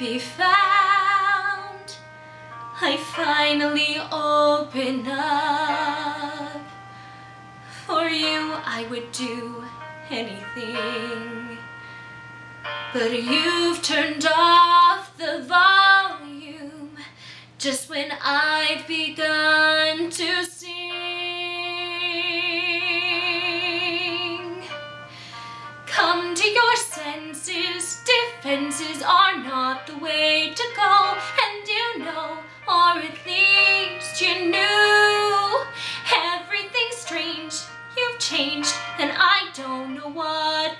be found. I finally open up. For you, I would do anything. But you've turned off the volume just when I've begun are not the way to go, and you know, or at least you knew, everything's strange, you've changed, and I don't know why.